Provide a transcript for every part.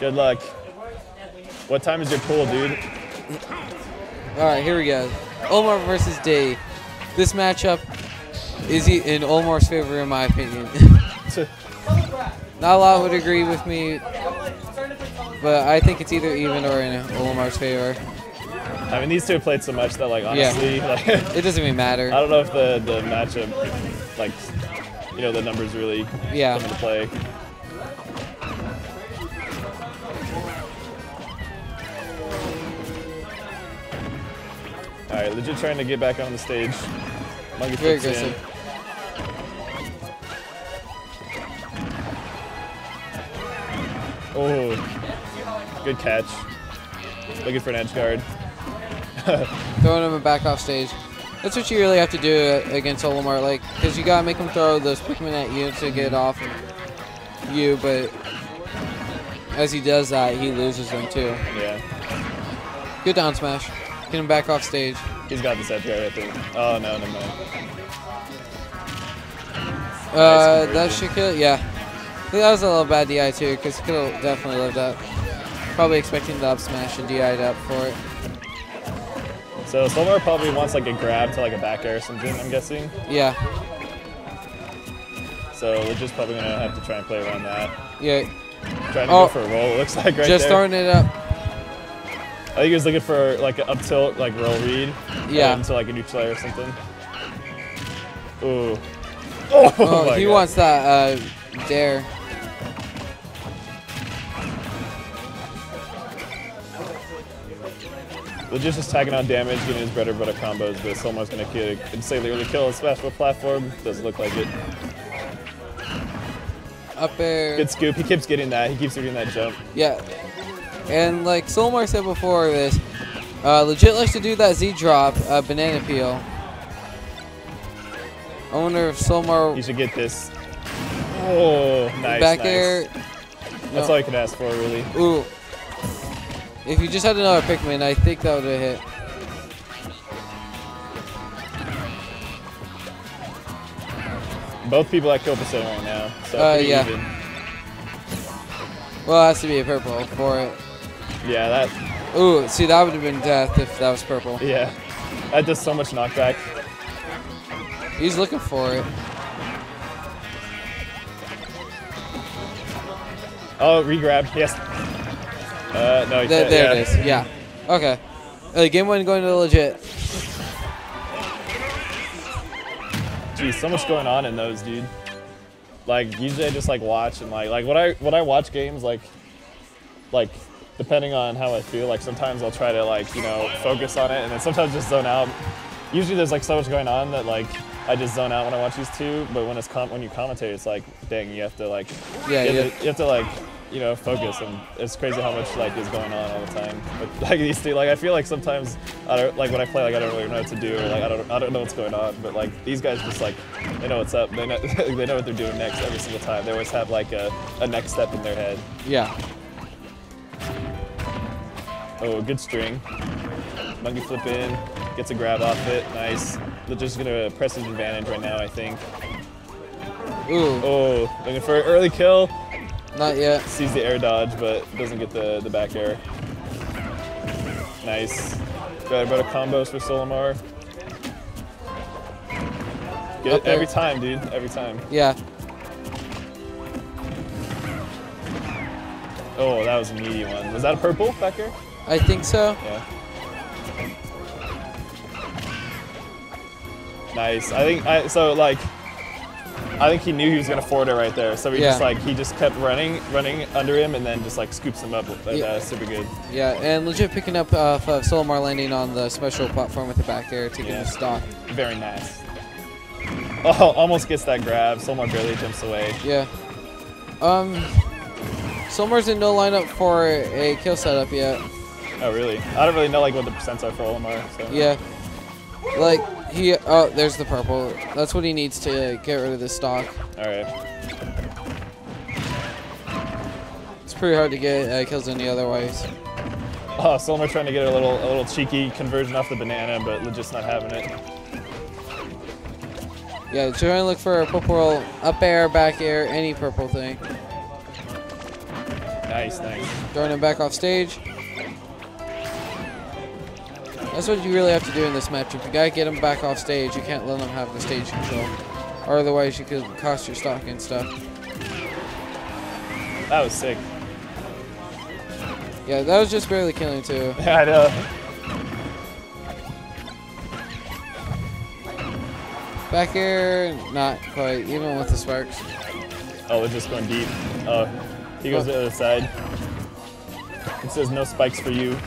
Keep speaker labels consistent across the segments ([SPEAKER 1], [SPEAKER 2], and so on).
[SPEAKER 1] Good luck. What time is your pool, dude?
[SPEAKER 2] All right, here we go. Omar versus Dave. This matchup is in Omar's favor, in my opinion. Not a lot would agree with me, but I think it's either even or in Omar's favor.
[SPEAKER 1] I mean, these two have played so much that, like,
[SPEAKER 2] Yeah.
[SPEAKER 1] honestly, like,
[SPEAKER 2] It doesn't even matter.
[SPEAKER 1] I don't know if the the matchup, like, you know, the numbers really
[SPEAKER 2] Yeah.
[SPEAKER 1] come into play. All right, legit trying to get back on the stage. Monkey
[SPEAKER 2] Very
[SPEAKER 1] flips in. Oh, good catch. Looking for an edge guard.
[SPEAKER 2] Throwing him back off stage. That's what you really have to do against Olimar, like, because you gotta make him throw those Pikmin at you to get off you, but as he does that, he loses them too.
[SPEAKER 1] Yeah,
[SPEAKER 2] Good down smash. Get him back off stage.
[SPEAKER 1] he's got this guard, I think. Oh no, never mind.
[SPEAKER 2] Uh,
[SPEAKER 1] conversion.
[SPEAKER 2] that should kill. Yeah, I think that was a little bad DI too, because he could have definitely lived up. Probably expecting the up smash and DI'd up for it.
[SPEAKER 1] So Soulimar probably wants like a grab to like a back air or something. I'm guessing.
[SPEAKER 2] Yeah,
[SPEAKER 1] So we're just probably gonna have to try and play around that.
[SPEAKER 2] yeah.
[SPEAKER 1] Trying to
[SPEAKER 2] Oh.
[SPEAKER 1] go for a roll. It looks like right
[SPEAKER 2] Just
[SPEAKER 1] there.
[SPEAKER 2] throwing it up.
[SPEAKER 1] I think he was looking for like an up tilt, like roll read.
[SPEAKER 2] Yeah.
[SPEAKER 1] Into like a neutral or something. Ooh. Oh,
[SPEAKER 2] Oh, he
[SPEAKER 1] God.
[SPEAKER 2] wants that uh, dare.
[SPEAKER 1] Legit just tagging on damage, getting his bread and butter combos, but Soulimar's gonna get an insanely early kill on Smash Bros. platform. Doesn't look like it.
[SPEAKER 2] Up air.
[SPEAKER 1] Good scoop. He keeps getting that. He keeps getting that jump.
[SPEAKER 2] Yeah. And like Soulimar said before this, uh, legit likes to do that Z drop, uh, banana peel. I wonder if
[SPEAKER 1] He
[SPEAKER 2] Soulimar
[SPEAKER 1] should get this. Oh, nice.
[SPEAKER 2] back
[SPEAKER 1] nice.
[SPEAKER 2] air.
[SPEAKER 1] That's all you can ask for, really.
[SPEAKER 2] Ooh. If you just had another Pikmin, I think that would have hit.
[SPEAKER 1] Both people at percent right now. So
[SPEAKER 2] Uh, yeah.
[SPEAKER 1] even.
[SPEAKER 2] Well, it has to be a purple for it.
[SPEAKER 1] Yeah, that.
[SPEAKER 2] Ooh, see, that would have been death if that was purple.
[SPEAKER 1] Yeah, that does so much knockback.
[SPEAKER 2] He's looking for it.
[SPEAKER 1] Oh, regrab. Yes. Uh, no, can't,
[SPEAKER 2] there
[SPEAKER 1] yeah.
[SPEAKER 2] it is. Yeah. Okay. Uh, game one going to legit.
[SPEAKER 1] Geez, so much going on in those, dude. Like usually I just like watch and like like what I what I watch games like like depending on how I feel like sometimes I'll try to like you know focus on it and then sometimes just zone out. Usually there's like so much going on that like I just zone out when I watch these two, but when it's com- when you commentate, it's like dang, you have to like
[SPEAKER 2] Yeah,
[SPEAKER 1] you, have
[SPEAKER 2] yeah.
[SPEAKER 1] To, you have to like you know focus and it's crazy how much like is going on all the time. But like these two, like I feel like sometimes I don't like when I play like I don't really know what to do or like I don't I don't know what's going on. But like these guys just like they know what's up. They know they know what they're doing next every single time. They always have like a, a next step in their head.
[SPEAKER 2] Yeah.
[SPEAKER 1] Oh, good string. Monkey flip in, gets a grab off it. Nice. They're just gonna press his advantage right now, I think.
[SPEAKER 2] Ooh,
[SPEAKER 1] Oh, looking for an early kill.
[SPEAKER 2] not yet.
[SPEAKER 1] Sees the air dodge, but doesn't get the, the back air. Nice. Better, better combos for Soulimar.
[SPEAKER 2] Up
[SPEAKER 1] every time, dude. Every time.
[SPEAKER 2] Yeah.
[SPEAKER 1] Oh, that was a meaty one. Was that a purple back air?
[SPEAKER 2] I think so.
[SPEAKER 1] Yeah. Nice. I think I so like I think he knew he was gonna forward it right there. So he just like he just kept running, running under him, and then just like scoops him up.
[SPEAKER 2] Yeah.
[SPEAKER 1] that. super good.
[SPEAKER 2] Yeah, and legit picking up uh, Soulimar landing on the special platform with the back air, taking
[SPEAKER 1] Yeah.
[SPEAKER 2] the stock.
[SPEAKER 1] Very nice. Oh, almost gets that grab. Soulimar barely jumps away.
[SPEAKER 2] Yeah. Um, Soulimar's in no lineup for a kill setup yet.
[SPEAKER 1] Oh, really? I don't really know like what the percents are for Olimar. So.
[SPEAKER 2] Yeah. Like, he, oh, there's the purple. That's what he needs to get rid of the stock.
[SPEAKER 1] All right.
[SPEAKER 2] It's pretty hard to get uh, kills any other ways.
[SPEAKER 1] Oh, Soulimar trying to get a little a little cheeky conversion off the banana, but legit's not having it.
[SPEAKER 2] Yeah, trying to look for a purple up air, back air, any purple thing.
[SPEAKER 1] Nice, nice.
[SPEAKER 2] Throwing him back off stage. That's what you really have to do in this matchup. You gotta get them back off stage. You can't let them have the stage control. Or otherwise you could cost your stock and stuff.
[SPEAKER 1] That was sick.
[SPEAKER 2] Yeah, that was just barely killing too.
[SPEAKER 1] Yeah, I know.
[SPEAKER 2] Back air, not quite, even with the sparks.
[SPEAKER 1] Oh, we're just going deep. Oh, he goes to the other side. It says no spikes for you.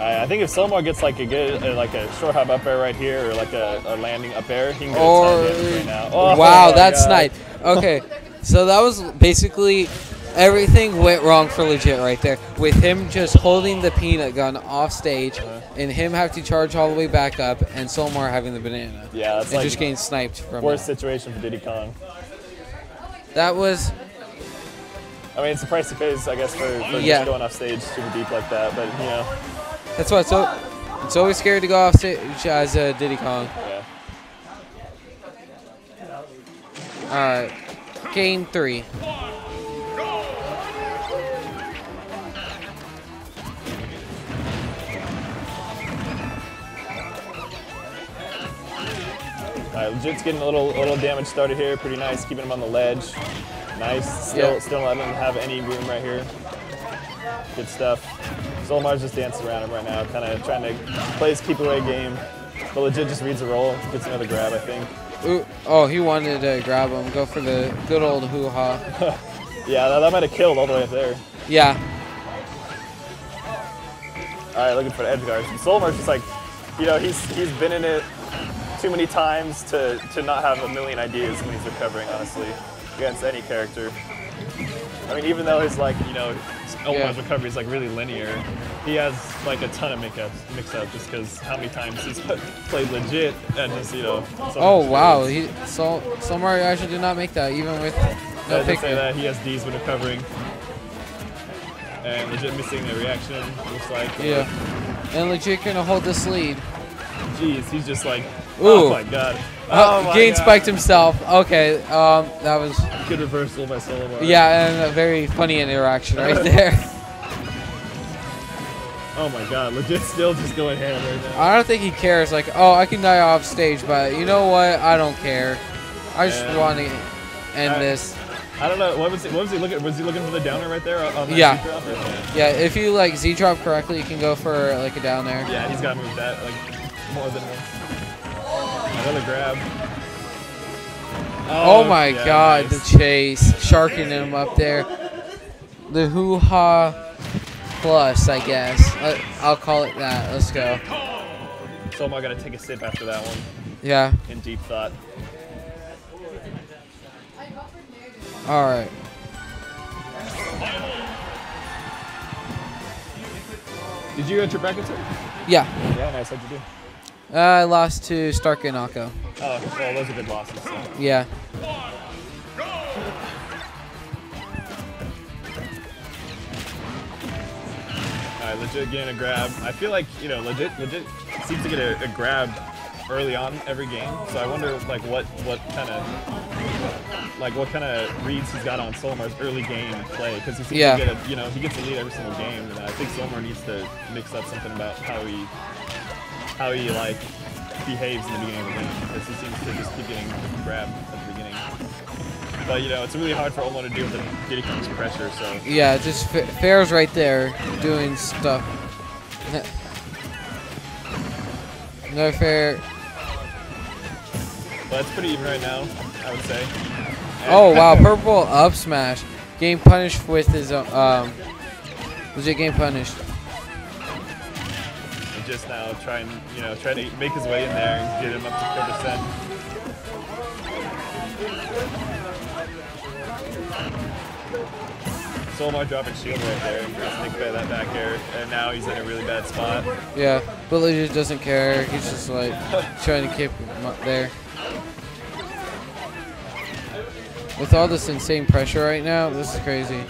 [SPEAKER 1] I I think if Soulimar gets like a good, uh, like a short hop up air right here, or like a, a landing up air, he can get
[SPEAKER 2] Or
[SPEAKER 1] a ton of damage right now. Oh,
[SPEAKER 2] wow, that's
[SPEAKER 1] God.
[SPEAKER 2] nice. Okay, so that was basically everything went wrong for legit right there. With him just holding the peanut gun off stage,
[SPEAKER 1] Uh-huh.
[SPEAKER 2] and him have to charge all the way back up, and Soulimar having the banana.
[SPEAKER 1] Yeah, that's
[SPEAKER 2] and
[SPEAKER 1] like
[SPEAKER 2] just getting sniped from
[SPEAKER 1] worst
[SPEAKER 2] it.
[SPEAKER 1] situation for Diddy Kong.
[SPEAKER 2] That was
[SPEAKER 1] I mean, it's a price to pay, I guess, for, for
[SPEAKER 2] Yeah.
[SPEAKER 1] just going off stage super deep like that. But you know,
[SPEAKER 2] that's why it's, so, it's always scary to go off stage as a Diddy Kong.
[SPEAKER 1] yeah.
[SPEAKER 2] All right, game three.
[SPEAKER 1] All right, legit's getting a little little damage started here. Pretty nice, keeping him on the ledge. Nice. Still
[SPEAKER 2] Yeah.
[SPEAKER 1] still letting him have any room right here. Good stuff. Soulimar's just dancing around him right now, kind of trying to play his keep away game. But legit just reads a roll, gets another grab, I think.
[SPEAKER 2] Ooh, oh, he wanted to grab him. Go for the good old hoo ha.
[SPEAKER 1] Yeah, that, that might have killed all the way up there.
[SPEAKER 2] Yeah,
[SPEAKER 1] All right, looking for the edge guards. And Soulimar's just like, you know, he's he's been in it too many times to, to not have a million ideas when he's recovering, honestly, against any character. I mean, even though he's like, you know, Omar's
[SPEAKER 2] Yeah.
[SPEAKER 1] recovery is like really linear, he has like a ton of mix-ups, mix-up just because how many times he's played legit and just, you know. so
[SPEAKER 2] Oh wow, he so so Mario actually did not make that even with
[SPEAKER 1] I
[SPEAKER 2] no
[SPEAKER 1] did
[SPEAKER 2] pick.
[SPEAKER 1] say that he has D's when recovering. And legit missing the reaction, looks like.
[SPEAKER 2] Yeah, and legit gonna hold this lead.
[SPEAKER 1] Jeez, he's just like,
[SPEAKER 2] Ooh.
[SPEAKER 1] oh my god.
[SPEAKER 2] Oh,
[SPEAKER 1] Oh my
[SPEAKER 2] Gain
[SPEAKER 1] God.
[SPEAKER 2] spiked himself. Okay, um, that was
[SPEAKER 1] Good reversal by Soulimar.
[SPEAKER 2] yeah, and a very funny interaction right there.
[SPEAKER 1] Oh my god, legit still just going ham right now.
[SPEAKER 2] I don't think he cares. Like, oh, I can die off stage, but you know what? I don't care. I just
[SPEAKER 1] Yeah.
[SPEAKER 2] want to end
[SPEAKER 1] I-
[SPEAKER 2] this.
[SPEAKER 1] I don't know. What was he, what was he looking? Was he looking for the downer right there on that
[SPEAKER 2] Yeah.
[SPEAKER 1] Or- Yeah.
[SPEAKER 2] Yeah, if you like Z drop correctly, you can go for like a down there.
[SPEAKER 1] Yeah, he's got to move that like more than once. Another grab.
[SPEAKER 2] Oh, oh, my
[SPEAKER 1] yeah,
[SPEAKER 2] god,
[SPEAKER 1] nice.
[SPEAKER 2] the chase. Sharking him up there. The hoo ha plus, I guess. I'll call it that. Let's go.
[SPEAKER 1] Soulimar going to take a sip after that one
[SPEAKER 2] Yeah.
[SPEAKER 1] in deep thought.
[SPEAKER 2] All right.
[SPEAKER 1] Did you enter bracket sir?
[SPEAKER 2] Yeah.
[SPEAKER 1] Yeah, nice. How'd you do?
[SPEAKER 2] Uh, I lost to Stark and Akko.
[SPEAKER 1] Oh, well, those are good losses. So.
[SPEAKER 2] Yeah.
[SPEAKER 1] All right, legit getting a grab. I feel like you know, legit, legit seems to get a, a grab early on every game. So I wonder like what what kind of like what kind of reads he's got on Soulimar's early game play because he seems
[SPEAKER 2] Yeah.
[SPEAKER 1] to get a, you know he gets a lead every single game, and I think Soulimar needs to mix up something about how he how he like behaves in the beginning of the game because he seems to just keep getting grabbed at the beginning. But you know, it's really hard for Omar to deal with the Diddy Kong's pressure. So
[SPEAKER 2] Yeah, just fa- Fair's right there doing stuff. No fair.
[SPEAKER 1] But it's pretty even right now, I would say.
[SPEAKER 2] Oh wow, purple up smash. Game punished with his uh, um. Legit game punished.
[SPEAKER 1] Just now trying, you know try to make his way in there and get him up to four percent. Soulimar dropping shield right there, nicked by that back air, and now he's in a really bad spot.
[SPEAKER 2] Yeah, but legit doesn't care. He's just like trying to keep him up there. With all this insane pressure right now, this is crazy.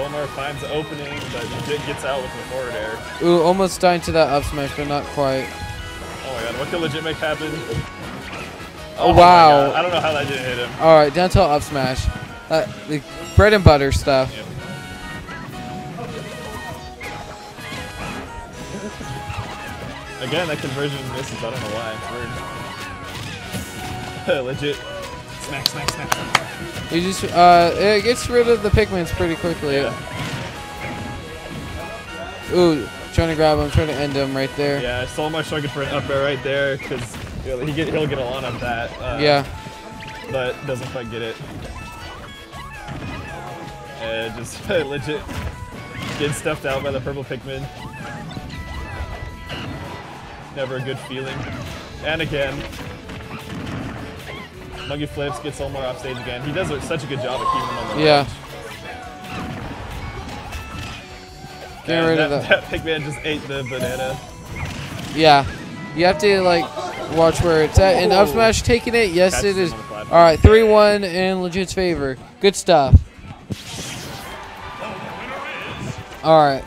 [SPEAKER 1] Soulimar finds the opening, but legit gets out with the forward air.
[SPEAKER 2] Ooh, almost dying to that up smash, but not quite.
[SPEAKER 1] Oh my god, what could legit make happen?
[SPEAKER 2] Oh,
[SPEAKER 1] my
[SPEAKER 2] wow.
[SPEAKER 1] I don't know how that didn't hit him.
[SPEAKER 2] All right, down tilt up smash. Uh, the bread and butter stuff.
[SPEAKER 1] Yep. Again, that conversion misses. I don't know why. Legit. Smack, smack, smack, smack.
[SPEAKER 2] You just uh, it gets rid of the Pikmins pretty quickly.
[SPEAKER 1] Yeah.
[SPEAKER 2] Ooh, trying to grab him, trying to end him right there.
[SPEAKER 1] Yeah, I saw my struggling for an up air right there because he get, he'll get a lot of that. Uh,
[SPEAKER 2] Yeah.
[SPEAKER 1] But doesn't quite get it. And just legit get stuffed out by the purple Pikmin. Never a good feeling. And again, Monkey flips, gets Soulimar off stage again. He does such a good job of keeping him on the
[SPEAKER 2] Yeah.
[SPEAKER 1] ledge.
[SPEAKER 2] Get rid
[SPEAKER 1] that,
[SPEAKER 2] of that.
[SPEAKER 1] that Pikmin just ate the banana.
[SPEAKER 2] Yeah. You have to like watch where it's at. And up smash taking it. Yes, it is.
[SPEAKER 1] on the platform.
[SPEAKER 2] All right, three one in Legit's favor. Good stuff. All right.